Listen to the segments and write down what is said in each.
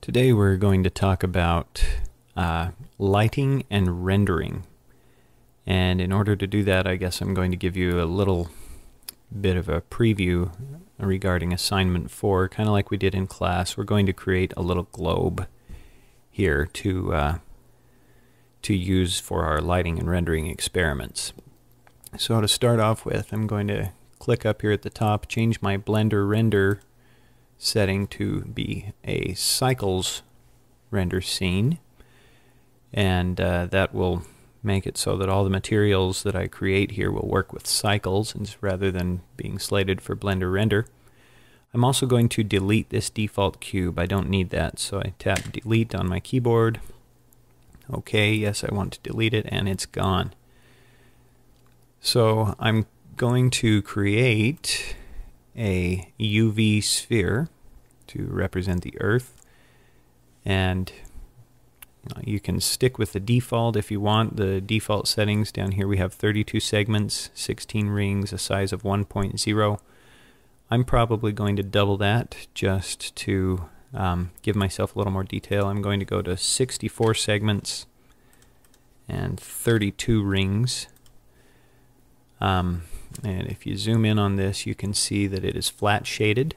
Today we're going to talk about uh, lighting and rendering. And in order to do that, I guess I'm going to give you a little bit of a preview regarding assignment 4, kind of like we did in class. We're going to create a little globe here to, uh, to use for our lighting and rendering experiments. So to start off with, I'm going to click up here at the top, change my Blender render setting to be a cycles render scene and uh, that will make it so that all the materials that I create here will work with cycles rather than being slated for Blender render. I'm also going to delete this default cube. I don't need that, so I tap delete on my keyboard. Okay, yes, I want to delete it, and it's gone. So I'm going to create a UV sphere to represent the Earth. And you can stick with the default if you want. The default settings down here we have 32 segments, 16 rings, a size of 1.0. I'm probably going to double that just to um, give myself a little more detail. I'm going to go to 64 segments and 32 rings. Um, and if you zoom in on this, you can see that it is flat shaded.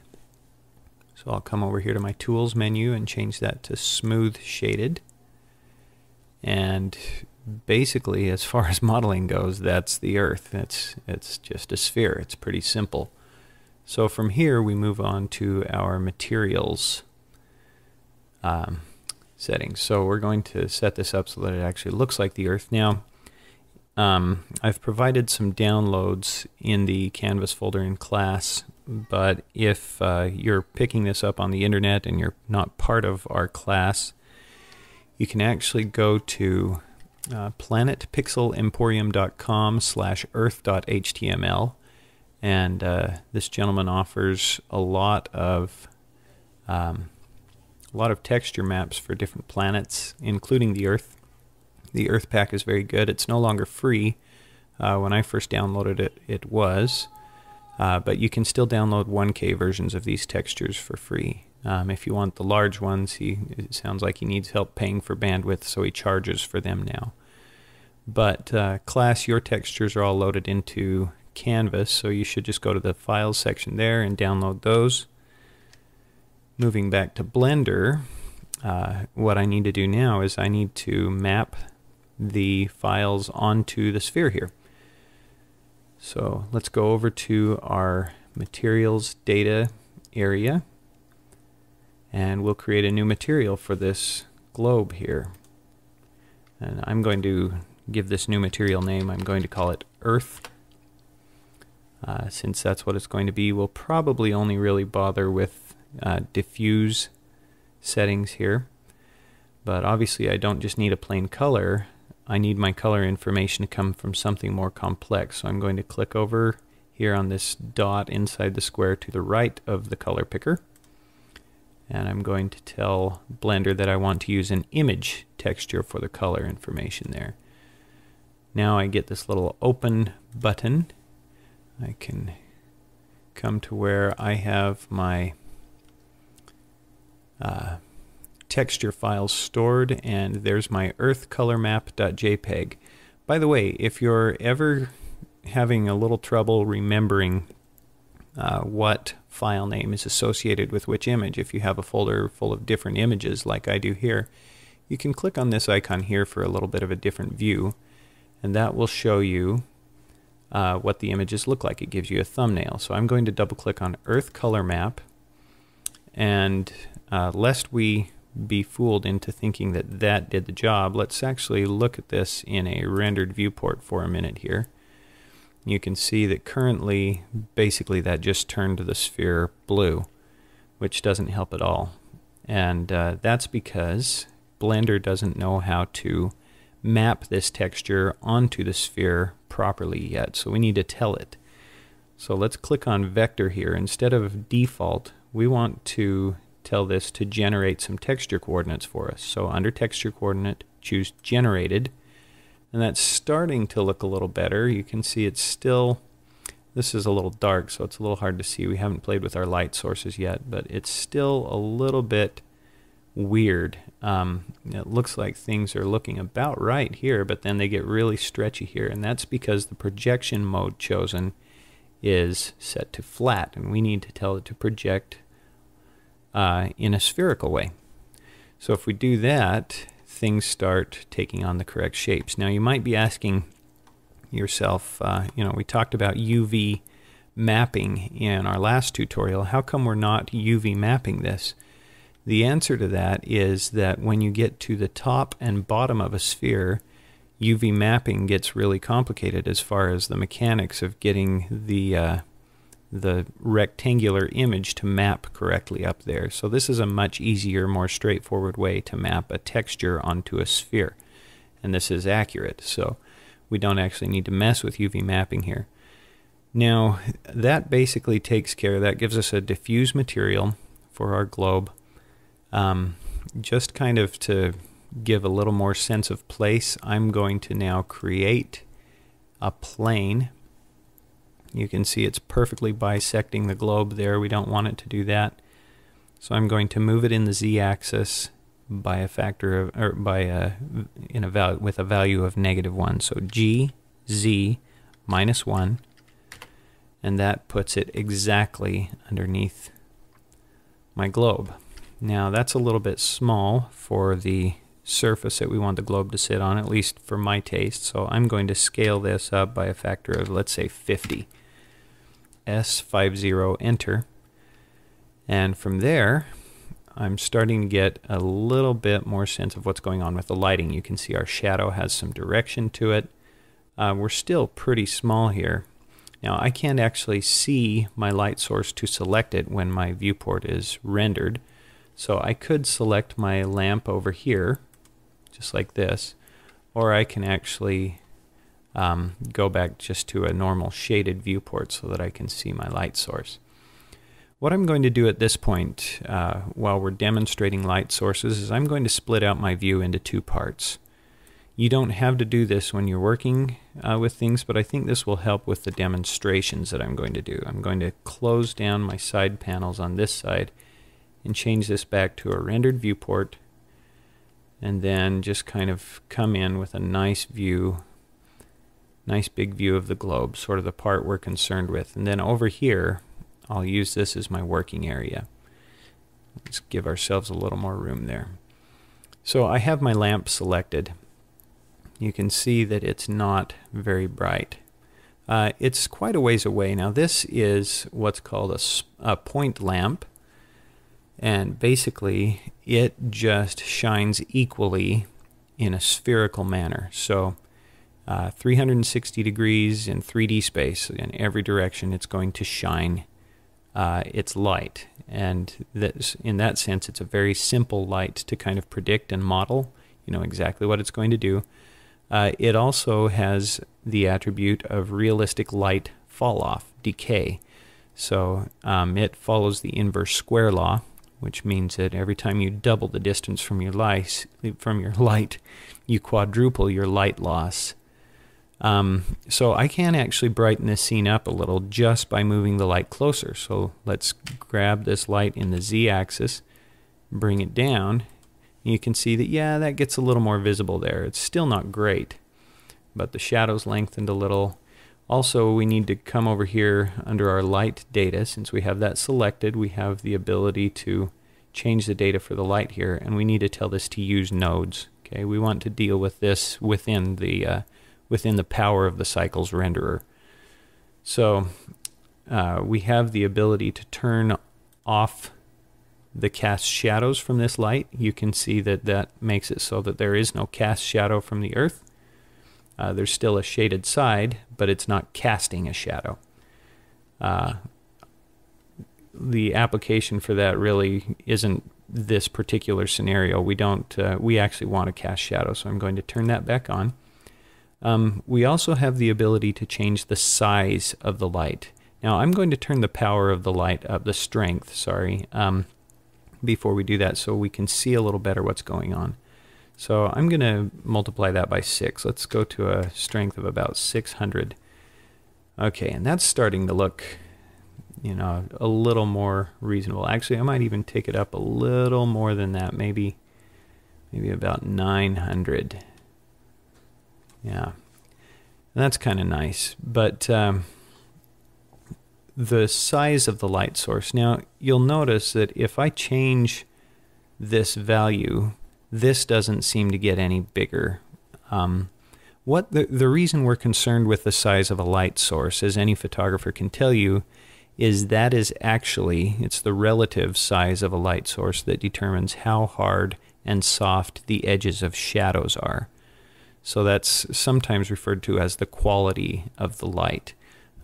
So I'll come over here to my Tools menu and change that to Smooth Shaded. And basically, as far as modeling goes, that's the Earth. It's, it's just a sphere. It's pretty simple. So from here, we move on to our materials um, settings. So we're going to set this up so that it actually looks like the Earth. Now, um, I've provided some downloads in the Canvas folder in class, but if uh, you're picking this up on the internet and you're not part of our class, you can actually go to uh, planetpixelemporium.com slash earth.html and uh, this gentleman offers a lot of um, a lot of texture maps for different planets, including the Earth. The Earth pack is very good. It's no longer free. Uh, when I first downloaded it, it was. Uh, but you can still download 1K versions of these textures for free. Um, if you want the large ones, he it sounds like he needs help paying for bandwidth, so he charges for them now. But uh, class, your textures are all loaded into Canvas, so you should just go to the Files section there and download those. Moving back to Blender, uh, what I need to do now is I need to map the files onto the sphere here. So let's go over to our materials data area and we'll create a new material for this globe here. And I'm going to give this new material name, I'm going to call it Earth. Uh, since that's what it's going to be, we'll probably only really bother with uh, diffuse settings here. But obviously I don't just need a plain color, I need my color information to come from something more complex. So I'm going to click over here on this dot inside the square to the right of the color picker. And I'm going to tell Blender that I want to use an image texture for the color information there. Now I get this little open button. I can come to where I have my uh, texture files stored and there's my earthcolormap.jpg. By the way, if you're ever having a little trouble remembering uh, what file name is associated with which image, if you have a folder full of different images like I do here, you can click on this icon here for a little bit of a different view and that will show you uh, what the images look like. It gives you a thumbnail. So I'm going to double click on Earth Color Map and uh, lest we be fooled into thinking that that did the job, let's actually look at this in a rendered viewport for a minute here. You can see that currently, basically that just turned the sphere blue, which doesn't help at all. And uh, that's because Blender doesn't know how to map this texture onto the sphere properly yet, so we need to tell it. So let's click on vector here. Instead of default, we want to tell this to generate some texture coordinates for us. So under texture coordinate, choose generated. And that's starting to look a little better. You can see it's still, this is a little dark, so it's a little hard to see. We haven't played with our light sources yet, but it's still a little bit weird. Um, it looks like things are looking about right here, but then they get really stretchy here, and that's because the projection mode chosen is set to flat, and we need to tell it to project uh, in a spherical way. So if we do that, things start taking on the correct shapes. Now you might be asking yourself, uh, you know, we talked about UV mapping in our last tutorial. How come we're not UV mapping this? The answer to that is that when you get to the top and bottom of a sphere, UV mapping gets really complicated as far as the mechanics of getting the uh, the rectangular image to map correctly up there. So this is a much easier, more straightforward way to map a texture onto a sphere. And this is accurate, so we don't actually need to mess with UV mapping here. Now, that basically takes care, that gives us a diffuse material for our globe. Um, just kind of to give a little more sense of place, I'm going to now create a plane you can see it's perfectly bisecting the globe there. We don't want it to do that. So I'm going to move it in the z-axis by a factor of, or by a, in a value, with a value of negative 1. So g, z, minus 1. And that puts it exactly underneath my globe. Now that's a little bit small for the surface that we want the globe to sit on, at least for my taste. So I'm going to scale this up by a factor of, let's say, 50. S50 enter. And from there, I'm starting to get a little bit more sense of what's going on with the lighting. You can see our shadow has some direction to it. Uh, we're still pretty small here. Now I can't actually see my light source to select it when my viewport is rendered. So I could select my lamp over here, just like this, or I can actually um, go back just to a normal shaded viewport so that I can see my light source. What I'm going to do at this point uh, while we're demonstrating light sources is I'm going to split out my view into two parts. You don't have to do this when you're working uh, with things, but I think this will help with the demonstrations that I'm going to do. I'm going to close down my side panels on this side and change this back to a rendered viewport and then just kind of come in with a nice view nice big view of the globe, sort of the part we're concerned with. And then over here, I'll use this as my working area. Let's give ourselves a little more room there. So I have my lamp selected. You can see that it's not very bright. Uh, it's quite a ways away. Now this is what's called a, a point lamp. And basically, it just shines equally in a spherical manner. So uh, 360 degrees in 3D space in every direction. It's going to shine uh, its light, and this, in that sense, it's a very simple light to kind of predict and model. You know exactly what it's going to do. Uh, it also has the attribute of realistic light fall off, decay. So um, it follows the inverse square law, which means that every time you double the distance from your light, from your light, you quadruple your light loss. Um, so I can actually brighten this scene up a little just by moving the light closer. So let's grab this light in the z-axis, bring it down. You can see that, yeah, that gets a little more visible there. It's still not great, but the shadow's lengthened a little. Also, we need to come over here under our light data. Since we have that selected, we have the ability to change the data for the light here, and we need to tell this to use nodes. Okay, we want to deal with this within the uh, within the power of the cycles renderer. So uh, we have the ability to turn off the cast shadows from this light. You can see that that makes it so that there is no cast shadow from the earth. Uh, there's still a shaded side, but it's not casting a shadow. Uh, the application for that really isn't this particular scenario. We don't. Uh, we actually want to cast shadow, so I'm going to turn that back on. Um, we also have the ability to change the size of the light. Now I'm going to turn the power of the light up, the strength, sorry, um, before we do that so we can see a little better what's going on. So I'm going to multiply that by 6. Let's go to a strength of about 600. Okay, and that's starting to look you know, a little more reasonable. Actually, I might even take it up a little more than that. Maybe, maybe about 900. Yeah, that's kind of nice. But um, the size of the light source. Now, you'll notice that if I change this value, this doesn't seem to get any bigger. Um, what the, the reason we're concerned with the size of a light source, as any photographer can tell you, is that is actually it's the relative size of a light source that determines how hard and soft the edges of shadows are. So that's sometimes referred to as the quality of the light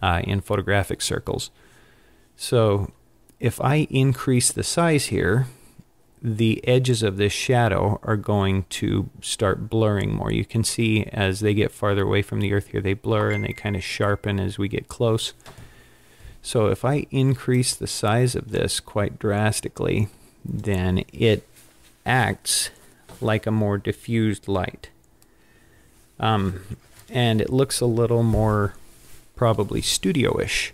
uh, in photographic circles. So if I increase the size here, the edges of this shadow are going to start blurring more. You can see as they get farther away from the earth here, they blur and they kind of sharpen as we get close. So if I increase the size of this quite drastically, then it acts like a more diffused light. Um, and it looks a little more probably studio-ish.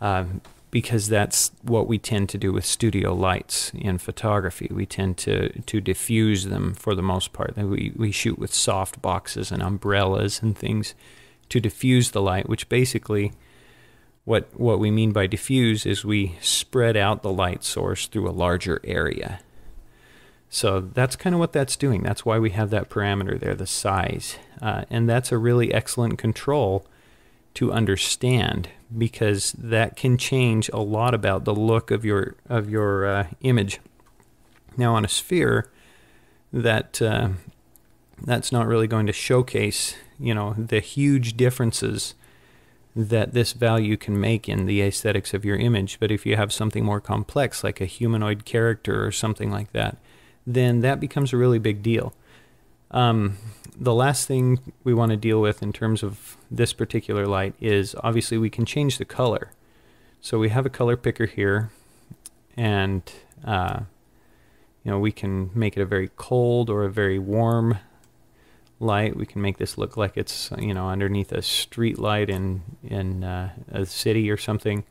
Um, because that's what we tend to do with studio lights in photography. We tend to, to diffuse them for the most part. We, we shoot with soft boxes and umbrellas and things to diffuse the light, which basically what, what we mean by diffuse is we spread out the light source through a larger area. So that's kind of what that's doing. That's why we have that parameter there, the size. Uh, and that's a really excellent control to understand because that can change a lot about the look of your of your uh, image. Now on a sphere, that uh, that's not really going to showcase you know the huge differences that this value can make in the aesthetics of your image. But if you have something more complex, like a humanoid character or something like that, then that becomes a really big deal. Um, the last thing we want to deal with in terms of this particular light is obviously we can change the color. So we have a color picker here, and uh, you know we can make it a very cold or a very warm light. We can make this look like it's you know underneath a street light in in uh, a city or something,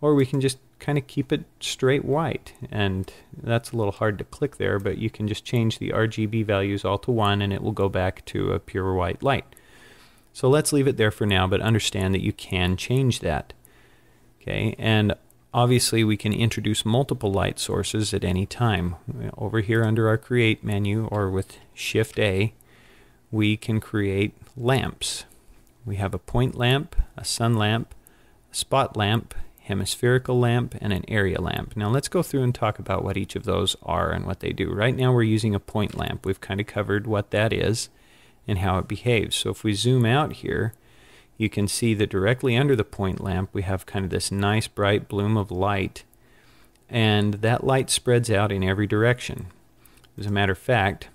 or we can just kind of keep it straight white. And that's a little hard to click there, but you can just change the RGB values all to 1 and it will go back to a pure white light. So let's leave it there for now, but understand that you can change that. Okay, and obviously we can introduce multiple light sources at any time. Over here under our Create menu or with Shift A, we can create lamps. We have a point lamp, a sun lamp, a spot lamp, hemispherical lamp, and an area lamp. Now let's go through and talk about what each of those are and what they do. Right now we're using a point lamp. We've kind of covered what that is and how it behaves. So if we zoom out here, you can see that directly under the point lamp we have kind of this nice bright bloom of light and that light spreads out in every direction. As a matter of fact,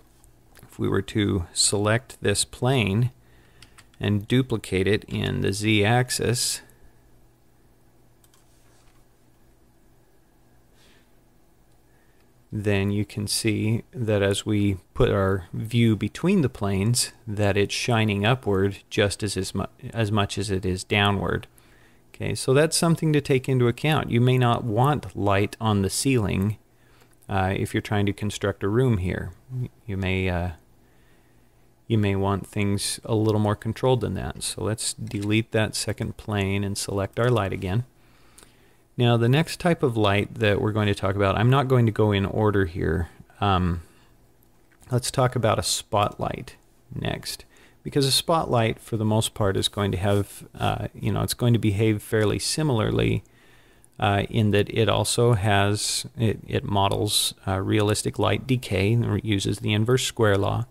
if we were to select this plane and duplicate it in the z-axis, then you can see that as we put our view between the planes, that it's shining upward just as, as, mu as much as it is downward. Okay, so that's something to take into account. You may not want light on the ceiling uh, if you're trying to construct a room here. You may uh, you may want things a little more controlled than that. So let's delete that second plane and select our light again. Now the next type of light that we're going to talk about, I'm not going to go in order here. Um, let's talk about a spotlight next. Because a spotlight, for the most part, is going to have, uh, you know, it's going to behave fairly similarly uh, in that it also has, it, it models uh, realistic light decay and uses the inverse square law.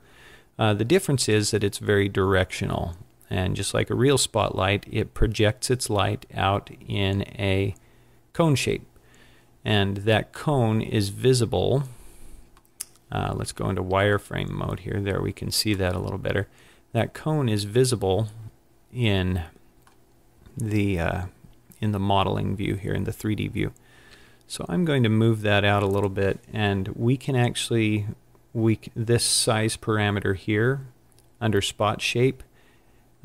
Uh, the difference is that it's very directional. And just like a real spotlight, it projects its light out in a cone shape. And that cone is visible. Uh, let's go into wireframe mode here. There we can see that a little better. That cone is visible in the uh, in the modeling view here in the 3D view. So I'm going to move that out a little bit and we can actually we this size parameter here under spot shape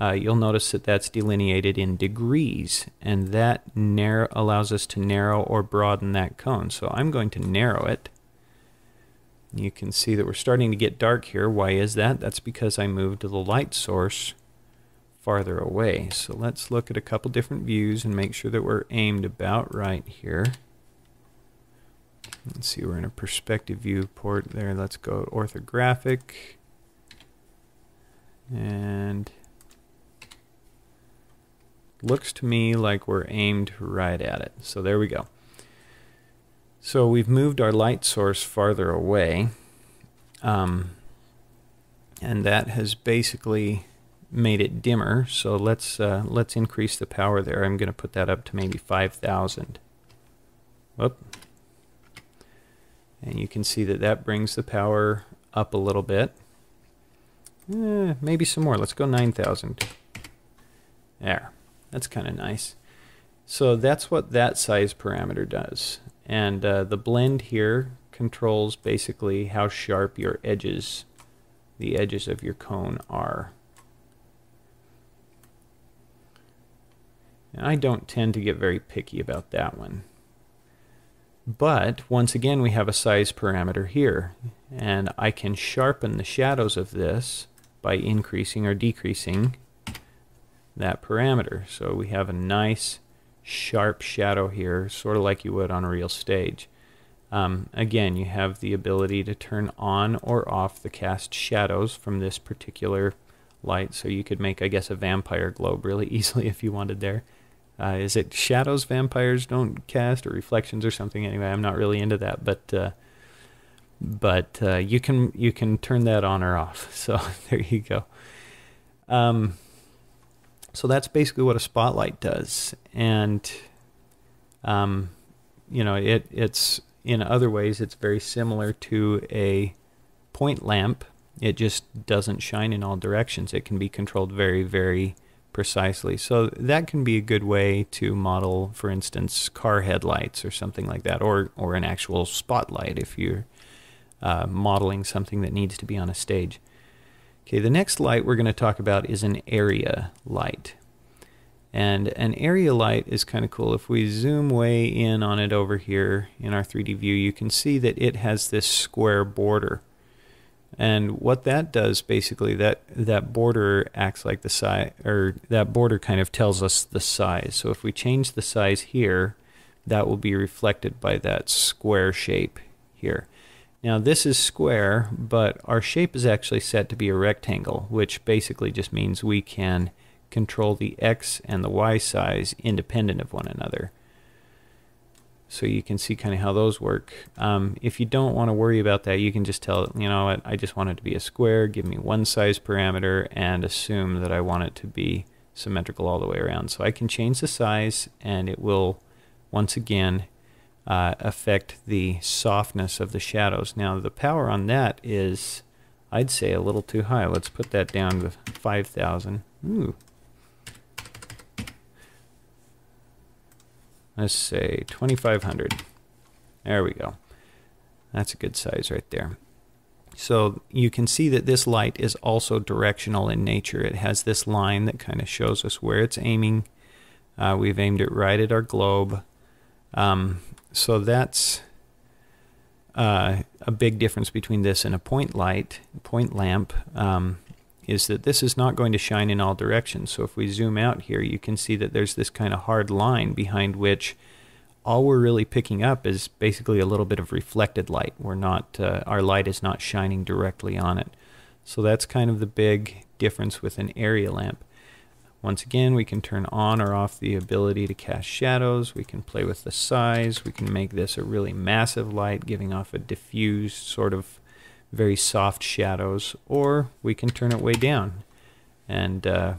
uh, you'll notice that that's delineated in degrees, and that narrow allows us to narrow or broaden that cone. So I'm going to narrow it. You can see that we're starting to get dark here. Why is that? That's because I moved the light source farther away. So let's look at a couple different views and make sure that we're aimed about right here. Let's see, we're in a perspective viewport there. Let's go orthographic. And looks to me like we're aimed right at it. So there we go. So we've moved our light source farther away. Um, and that has basically made it dimmer. So let's uh, let's increase the power there. I'm going to put that up to maybe 5,000. Whoop. And you can see that that brings the power up a little bit. Eh, maybe some more. Let's go 9,000. There. That's kind of nice. So that's what that size parameter does. And uh, the blend here controls basically how sharp your edges, the edges of your cone are. And I don't tend to get very picky about that one. But once again, we have a size parameter here. And I can sharpen the shadows of this by increasing or decreasing that parameter. So we have a nice sharp shadow here, sort of like you would on a real stage. Um, again, you have the ability to turn on or off the cast shadows from this particular light. So you could make, I guess, a vampire globe really easily if you wanted there. Uh, is it shadows vampires don't cast or reflections or something? Anyway, I'm not really into that, but uh, but uh, you can you can turn that on or off. So there you go. Um, so that's basically what a spotlight does, and um, you know it it's in other ways it's very similar to a point lamp. It just doesn't shine in all directions. It can be controlled very very precisely. So that can be a good way to model, for instance, car headlights or something like that, or or an actual spotlight if you're uh, modeling something that needs to be on a stage. Okay, the next light we're going to talk about is an area light. And an area light is kind of cool. If we zoom way in on it over here in our 3D view, you can see that it has this square border. And what that does basically, that that border acts like the size, or that border kind of tells us the size. So if we change the size here, that will be reflected by that square shape here. Now this is square, but our shape is actually set to be a rectangle, which basically just means we can control the x and the y size independent of one another so you can see kind of how those work. Um, if you don't want to worry about that, you can just tell it, you know what, I just want it to be a square, give me one size parameter, and assume that I want it to be symmetrical all the way around. So I can change the size, and it will, once again, uh, affect the softness of the shadows. Now, the power on that is, I'd say, a little too high. Let's put that down to 5,000. Ooh, let's say 2500 there we go. That's a good size right there. So you can see that this light is also directional in nature. It has this line that kind of shows us where it's aiming. Uh, we've aimed it right at our globe. Um, so that's uh, a big difference between this and a point light point lamp um, is that this is not going to shine in all directions. So if we zoom out here, you can see that there's this kind of hard line behind which all we're really picking up is basically a little bit of reflected light. We're not, uh, our light is not shining directly on it. So that's kind of the big difference with an area lamp. Once again, we can turn on or off the ability to cast shadows. We can play with the size. We can make this a really massive light, giving off a diffused sort of very soft shadows, or we can turn it way down, and uh,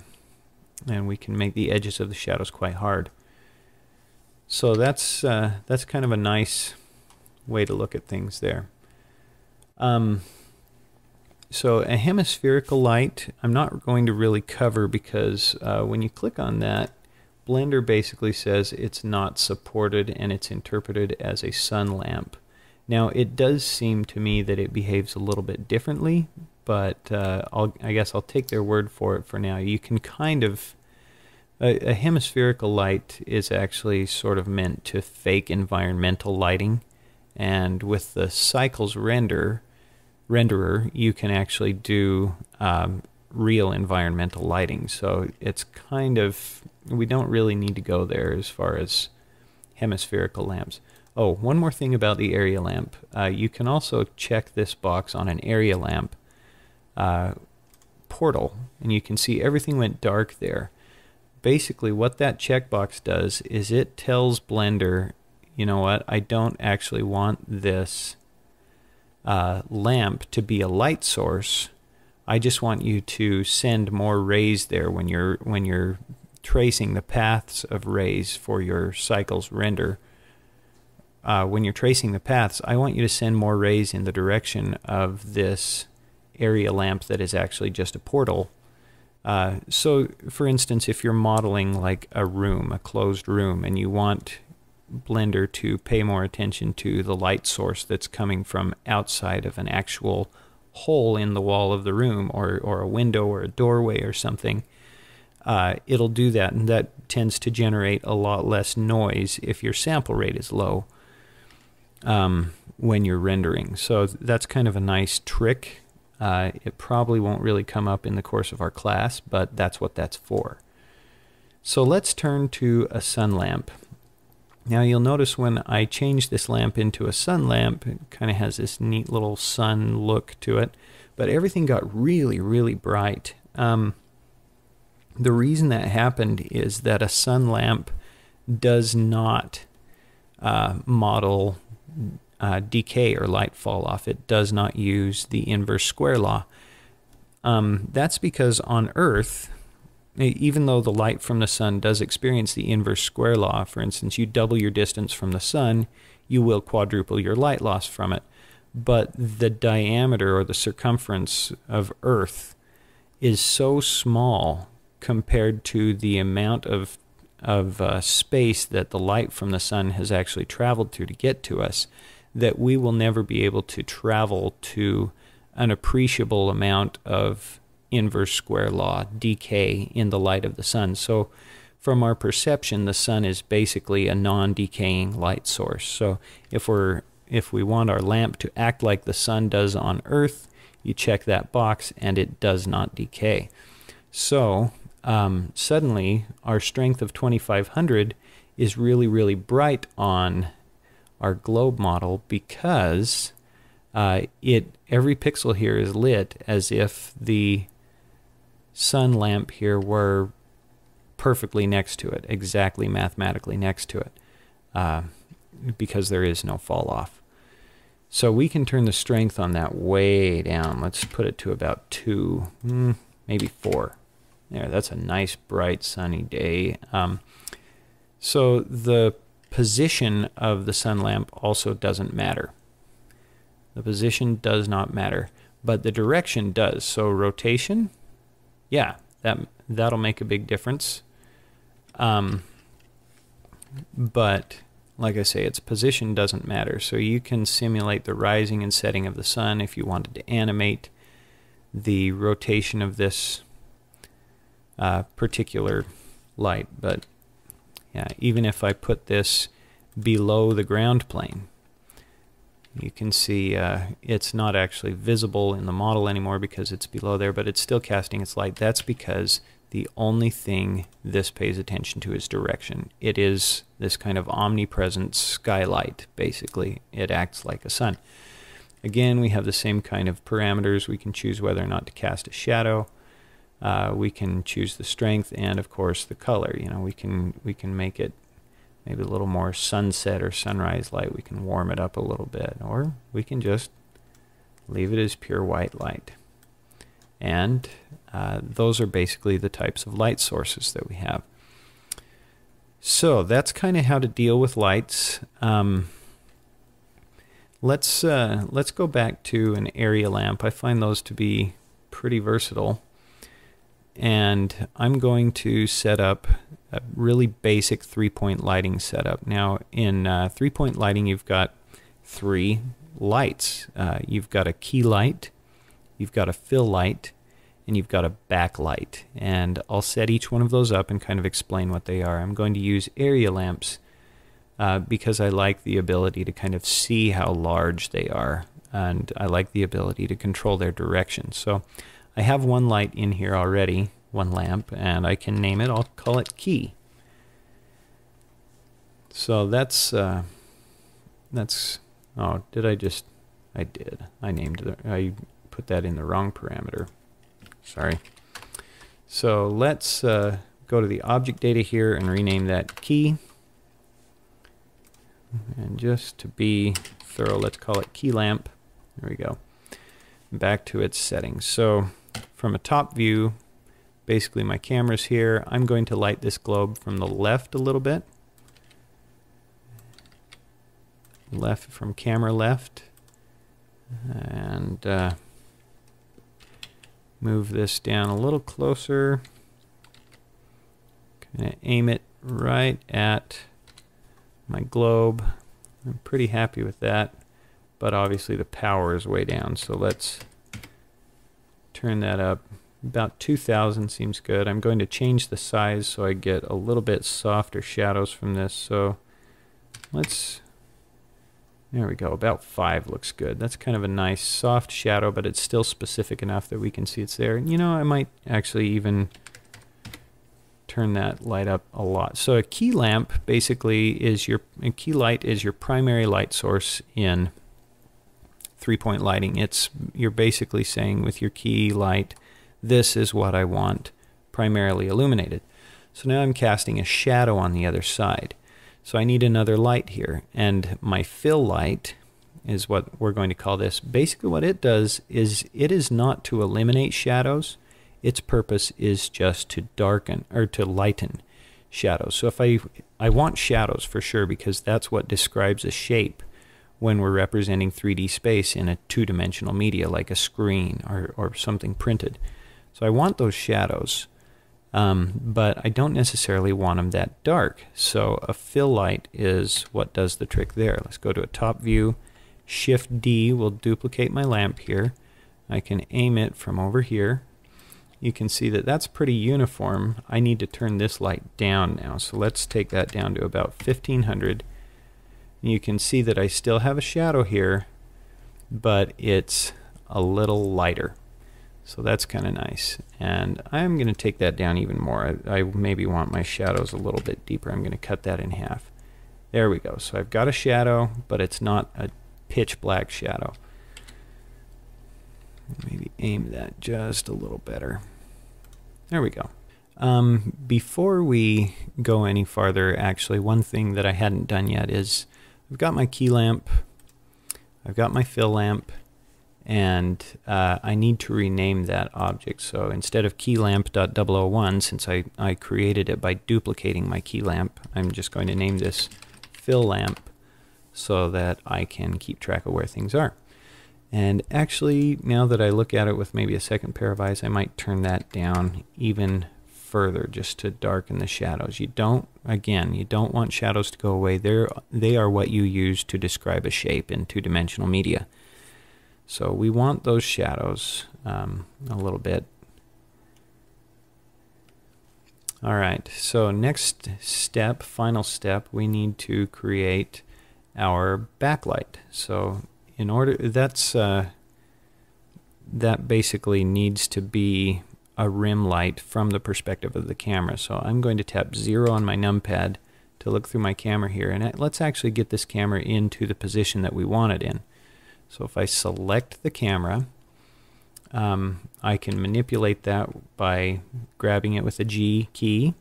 and we can make the edges of the shadows quite hard. So that's uh, that's kind of a nice way to look at things there. Um, so a hemispherical light, I'm not going to really cover because uh, when you click on that, Blender basically says it's not supported and it's interpreted as a sun lamp. Now, it does seem to me that it behaves a little bit differently, but uh, I guess I'll take their word for it for now. You can kind of. A, a hemispherical light is actually sort of meant to fake environmental lighting, and with the cycles render renderer, you can actually do um, real environmental lighting. So it's kind of we don't really need to go there as far as hemispherical lamps. Oh, one more thing about the area lamp. Uh, you can also check this box on an area lamp uh, portal, and you can see everything went dark there. Basically, what that checkbox does is it tells Blender, you know what, I don't actually want this uh, lamp to be a light source. I just want you to send more rays there when you're when you're tracing the paths of rays for your cycles render. Uh, when you're tracing the paths, I want you to send more rays in the direction of this area lamp that is actually just a portal. Uh, so, for instance, if you're modeling like a room, a closed room, and you want Blender to pay more attention to the light source that's coming from outside of an actual hole in the wall of the room or, or a window or a doorway or something, uh, it'll do that. And that tends to generate a lot less noise if your sample rate is low um, when you're rendering. So that's kind of a nice trick. Uh, it probably won't really come up in the course of our class, but that's what that's for. So let's turn to a sun lamp. Now you'll notice when I change this lamp into a sun lamp, it kind of has this neat little sun look to it, but everything got really, really bright. Um, the reason that happened is that a sun lamp does not uh, model uh, decay or light fall off. It does not use the inverse square law. Um, that's because on Earth, even though the light from the sun does experience the inverse square law, for instance, you double your distance from the sun, you will quadruple your light loss from it. But the diameter or the circumference of Earth is so small compared to the amount of of uh, space that the light from the sun has actually traveled through to get to us that we will never be able to travel to an appreciable amount of inverse square law decay in the light of the sun. So, from our perception, the sun is basically a non-decaying light source. So, if we're if we want our lamp to act like the sun does on Earth, you check that box and it does not decay. So, um, suddenly our strength of 2500 is really, really bright on our globe model because uh, it every pixel here is lit as if the sun lamp here were perfectly next to it, exactly mathematically next to it, uh, because there is no fall off. So we can turn the strength on that way down. Let's put it to about two, mm, maybe four. There, that's a nice, bright, sunny day. Um, so the position of the sun lamp also doesn't matter. The position does not matter, but the direction does. So rotation, yeah, that that'll make a big difference. Um, but like I say, its position doesn't matter. So you can simulate the rising and setting of the sun if you wanted to animate the rotation of this uh, particular light. But yeah, even if I put this below the ground plane, you can see uh, it's not actually visible in the model anymore because it's below there, but it's still casting its light. That's because the only thing this pays attention to is direction. It is this kind of omnipresent skylight, basically. It acts like a sun. Again, we have the same kind of parameters. We can choose whether or not to cast a shadow. Uh, we can choose the strength and, of course, the color. You know, we can we can make it maybe a little more sunset or sunrise light. We can warm it up a little bit, or we can just leave it as pure white light. And uh, those are basically the types of light sources that we have. So that's kind of how to deal with lights. Um, let's uh, let's go back to an area lamp. I find those to be pretty versatile and I'm going to set up a really basic three-point lighting setup. Now, in uh, three-point lighting, you've got three lights. Uh, you've got a key light, you've got a fill light, and you've got a backlight. And I'll set each one of those up and kind of explain what they are. I'm going to use area lamps uh, because I like the ability to kind of see how large they are, and I like the ability to control their direction. So I have one light in here already, one lamp, and I can name it. I'll call it key. So that's uh, that's oh did I just I did. I named it I put that in the wrong parameter. Sorry. So let's uh, go to the object data here and rename that key. And just to be thorough let's call it key lamp. There we go. Back to its settings. So from a top view basically my camera's here. I'm going to light this globe from the left a little bit. Left from camera left. And uh, move this down a little closer. Kind of aim it right at my globe. I'm pretty happy with that but obviously the power is way down so let's turn that up about 2000 seems good I'm going to change the size so I get a little bit softer shadows from this so let's there we go, about 5 looks good. That's kind of a nice soft shadow, but it's still specific enough that we can see it's there. And you know, I might actually even turn that light up a lot. So a key lamp basically is your, a key light is your primary light source in three-point lighting. It's, you're basically saying with your key light, this is what I want primarily illuminated. So now I'm casting a shadow on the other side. So I need another light here. And my fill light is what we're going to call this. Basically what it does is it is not to eliminate shadows. Its purpose is just to darken or to lighten shadows. So if I, I want shadows for sure because that's what describes a shape when we're representing 3D space in a two-dimensional media like a screen or, or something printed. So I want those shadows. Um, but I don't necessarily want them that dark. So a fill light is what does the trick there. Let's go to a top view. Shift D will duplicate my lamp here. I can aim it from over here. You can see that that's pretty uniform. I need to turn this light down now. So let's take that down to about 1500. You can see that I still have a shadow here, but it's a little lighter. So that's kind of nice. And I'm going to take that down even more. I, I, maybe want my shadows a little bit deeper. I'm going to cut that in half. There we go. So I've got a shadow, but it's not a pitch black shadow. Maybe aim that just a little better. There we go. Um, before we go any farther, actually, one thing that I hadn't done yet is I've got my key lamp, I've got my fill lamp, and uh, I need to rename that object. So instead of keylamp.001, since I, I created it by duplicating my key lamp, I'm just going to name this fill lamp so that I can keep track of where things are. And actually, now that I look at it with maybe a second pair of eyes, I might turn that down even further just to darken the shadows. You don't, again, you don't want shadows to go away. They're, they are what you use to describe a shape in two-dimensional media. So we want those shadows um, a little bit. All right, so next step, final step, we need to create our backlight. So in order, that's, uh, that basically needs to be a rim light from the perspective of the camera. So I'm going to tap zero on my numpad to look through my camera here. And let's actually get this camera into the position that we want it in. So if I select the camera, um, I can manipulate that by grabbing it with the G key,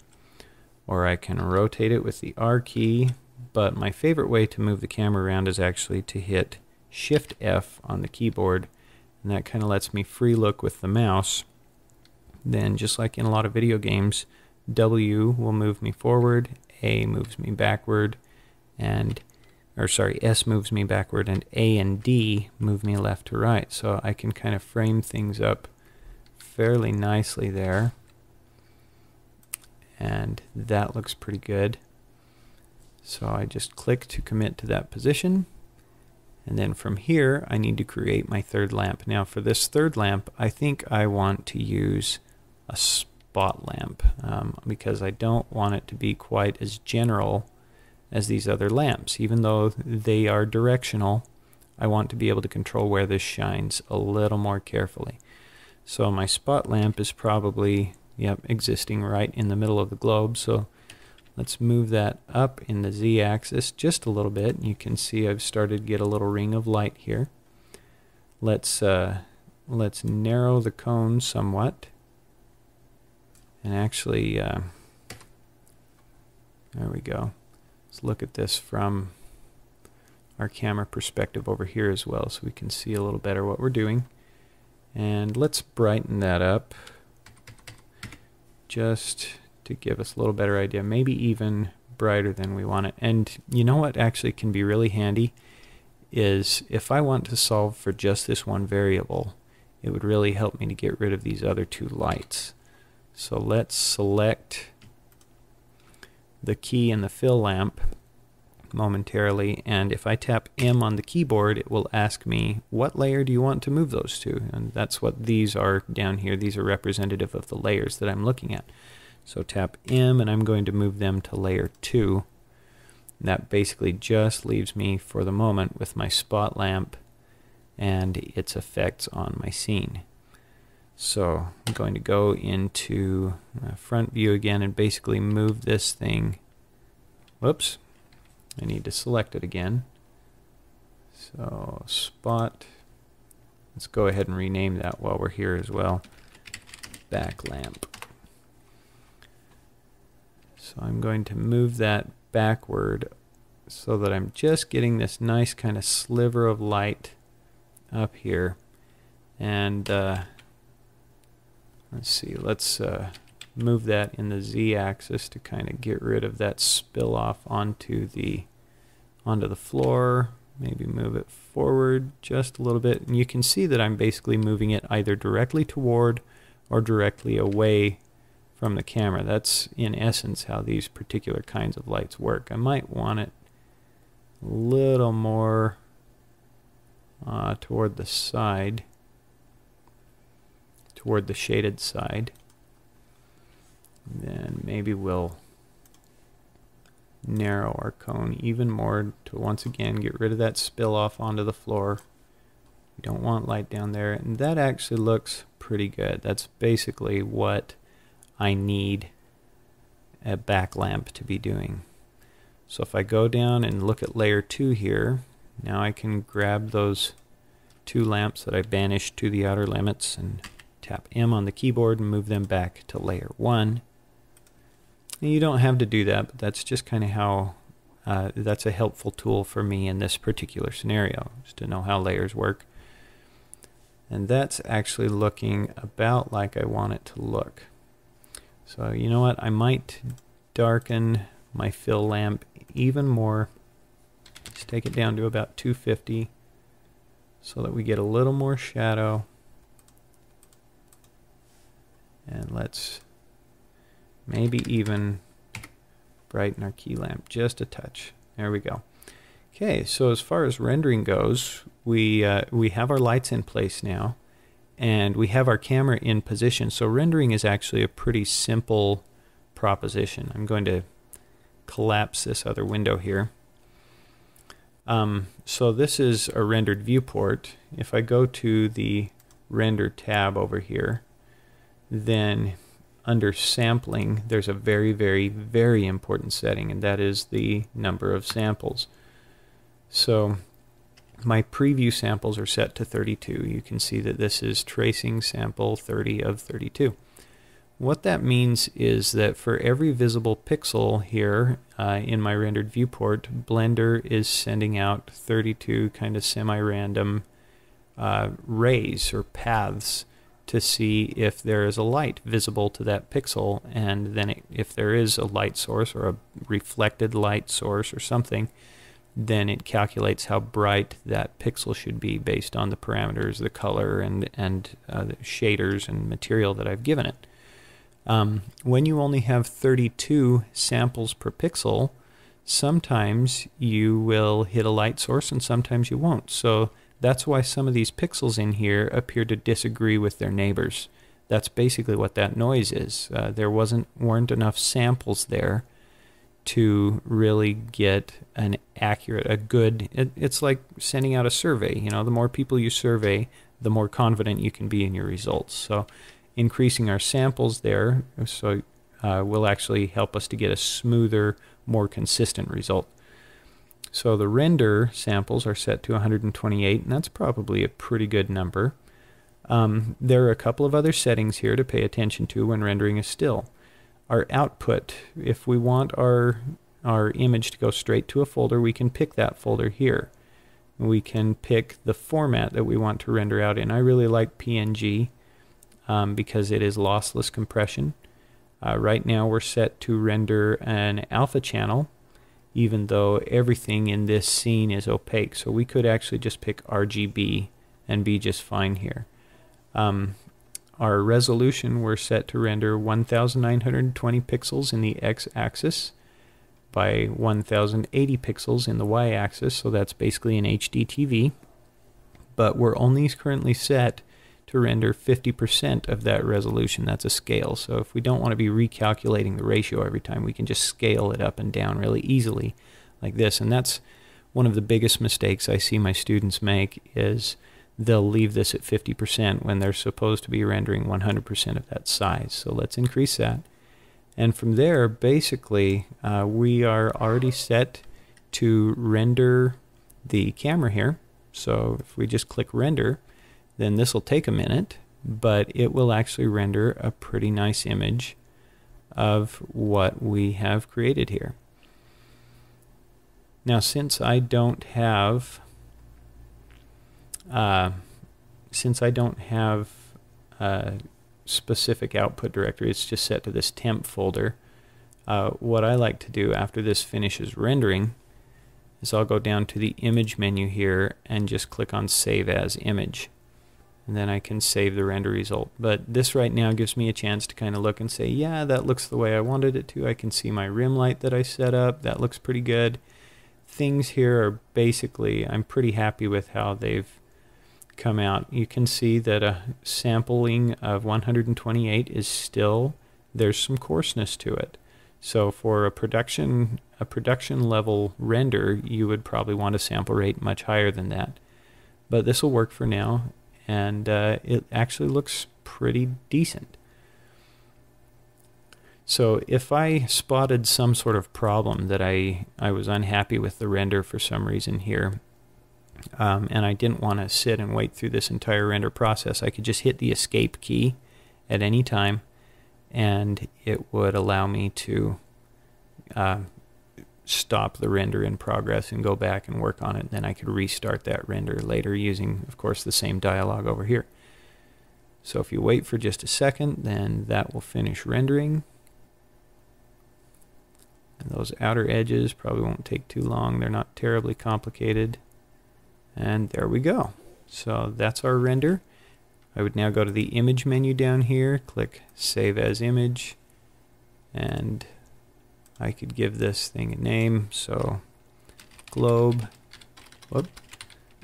or I can rotate it with the R key, but my favorite way to move the camera around is actually to hit Shift F on the keyboard, and that kind of lets me free look with the mouse. Then, just like in a lot of video games, W will move me forward, A moves me backward, and or sorry, S moves me backward and A and D move me left to right. So I can kind of frame things up fairly nicely there. And that looks pretty good. So I just click to commit to that position And then from here, I need to create my third lamp. Now for this third lamp, I think I want to use a spot lamp um, because I don't want it to be quite as general as these other lamps. Even though they are directional, I want to be able to control where this shines a little more carefully. So my spot lamp is probably, yep, existing right in the middle of the globe. So let's move that up in the z-axis just a little bit. You can see I've started to get a little ring of light here. Let's uh, let's narrow the cone somewhat, and actually, uh, there we go. Look at this from our camera perspective over here as well so we can see a little better what we're doing. And let's brighten that up just to give us a little better idea, maybe even brighter than we want it. And you know what actually can be really handy is if I want to solve for just this one variable, it would really help me to get rid of these other two lights. So let's select the key in the fill lamp momentarily and if I tap M on the keyboard it will ask me what layer do you want to move those to? And that's what these are down here. These are representative of the layers that I'm looking at. So tap M and I'm going to move them to layer 2 and that basically just leaves me for the moment with my spot lamp and its effects on my scene so I'm going to go into front view again and basically move this thing whoops I need to select it again. So spot, let's go ahead and rename that while we're here as well. Back lamp. So I'm going to move that backward so that I'm just getting this nice kind of sliver of light up here. And uh, let's see, let's uh, move that in the z-axis to kind of get rid of that spill off onto the onto the floor. Maybe move it forward just a little bit. And you can see that I'm basically moving it either directly toward or directly away from the camera. That's in essence how these particular kinds of lights work. I might want it a little more uh, toward the side toward the shaded side then maybe we'll narrow our cone even more to once again get rid of that spill off onto the floor. We don't want light down there. And that actually looks pretty good. That's basically what I need a back lamp to be doing. So if I go down and look at layer 2 here, now I can grab those two lamps that I banished to the outer limits and tap M on the keyboard and move them back to layer 1. And You don't have to do that, but that's just kind of how uh, that's a helpful tool for me in this particular scenario, just to know how layers work. And that's actually looking about like I want it to look. So you know what, I might darken my fill lamp even more. Let's take it down to about 250 so that we get a little more shadow. And let's Maybe even brighten our key lamp just a touch. There we go. Okay, so as far as rendering goes, we, uh, we have our lights in place now, and we have our camera in position. So rendering is actually a pretty simple proposition. I'm going to collapse this other window here. Um, so this is a rendered viewport. If I go to the render tab over here, then under sampling, there's a very, very, very important setting, and that is the number of samples. So my preview samples are set to 32. You can see that this is tracing sample 30 of 32. What that means is that for every visible pixel here uh, in my rendered viewport, Blender is sending out 32 kind of semi-random uh, rays or paths to see if there is a light visible to that pixel and then it, if there is a light source or a reflected light source or something then it calculates how bright that pixel should be based on the parameters, the color, and, and uh, the shaders and material that I've given it. Um, when you only have 32 samples per pixel, sometimes you will hit a light source and sometimes you won't. So that's why some of these pixels in here appear to disagree with their neighbors. That's basically what that noise is. Uh, there wasn't weren't enough samples there to really get an accurate, a good. It, it's like sending out a survey. You know, the more people you survey, the more confident you can be in your results. So, increasing our samples there, so uh, will actually help us to get a smoother, more consistent result. So the render samples are set to 128, and that's probably a pretty good number. Um, there are a couple of other settings here to pay attention to when rendering a still. Our output, if we want our, our image to go straight to a folder, we can pick that folder here. We can pick the format that we want to render out in. I really like PNG um, because it is lossless compression. Uh, right now we're set to render an alpha channel even though everything in this scene is opaque. So we could actually just pick RGB and be just fine here. Um, our resolution we're set to render 1920 pixels in the x-axis by 1080 pixels in the y-axis, so that's basically an HD TV. But we're only currently set to render 50% of that resolution. That's a scale. So if we don't want to be recalculating the ratio every time, we can just scale it up and down really easily like this. And that's one of the biggest mistakes I see my students make is they'll leave this at 50% when they're supposed to be rendering 100% of that size. So let's increase that. And from there, basically, uh, we are already set to render the camera here. So if we just click render, then this will take a minute, but it will actually render a pretty nice image of what we have created here. Now, since I don't have, uh, since I don't have a specific output directory, it's just set to this temp folder. Uh, what I like to do after this finishes rendering is I'll go down to the image menu here and just click on save as image and then I can save the render result. But this right now gives me a chance to kind of look and say, yeah, that looks the way I wanted it to. I can see my rim light that I set up. That looks pretty good. Things here are basically, I'm pretty happy with how they've come out. You can see that a sampling of 128 is still, there's some coarseness to it. So for a production a production level render, you would probably want a sample rate much higher than that. But this will work for now and uh, it actually looks pretty decent. So if I spotted some sort of problem that I, I was unhappy with the render for some reason here, um, and I didn't want to sit and wait through this entire render process, I could just hit the escape key at any time and it would allow me to uh, stop the render in progress and go back and work on it. Then I could restart that render later using, of course, the same dialog over here. So if you wait for just a second, then that will finish rendering. And those outer edges probably won't take too long. They're not terribly complicated. And there we go. So that's our render. I would now go to the image menu down here, click Save as Image, and I could give this thing a name. So globe, whoop,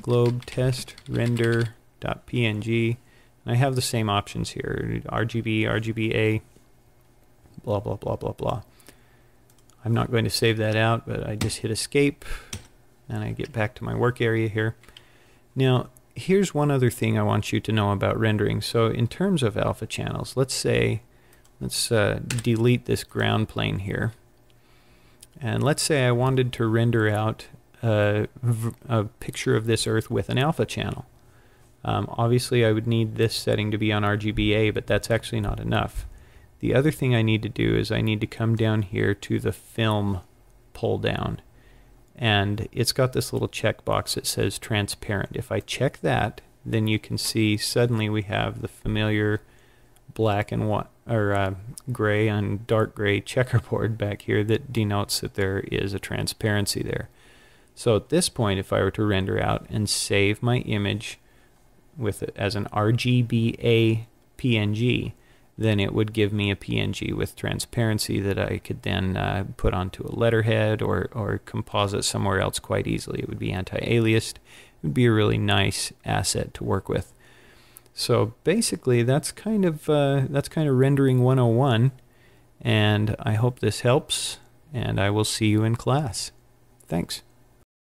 globe test render dot png. And I have the same options here: RGB, RGBA, blah blah blah blah blah. I'm not going to save that out, but I just hit escape, and I get back to my work area here. Now, here's one other thing I want you to know about rendering. So in terms of alpha channels, let's say, let's uh, delete this ground plane here. And let's say I wanted to render out a, a picture of this Earth with an alpha channel. Um, obviously, I would need this setting to be on RGBA, but that's actually not enough. The other thing I need to do is I need to come down here to the film pull down. And it's got this little checkbox that says transparent. If I check that, then you can see suddenly we have the familiar black and white or uh, gray and dark gray checkerboard back here that denotes that there is a transparency there. So at this point, if I were to render out and save my image with it as an RGBA PNG, then it would give me a PNG with transparency that I could then uh, put onto a letterhead or, or composite somewhere else quite easily. It would be anti-aliased. It would be a really nice asset to work with. So basically, that's kind of uh, that's kind of rendering 101, and I hope this helps. And I will see you in class. Thanks.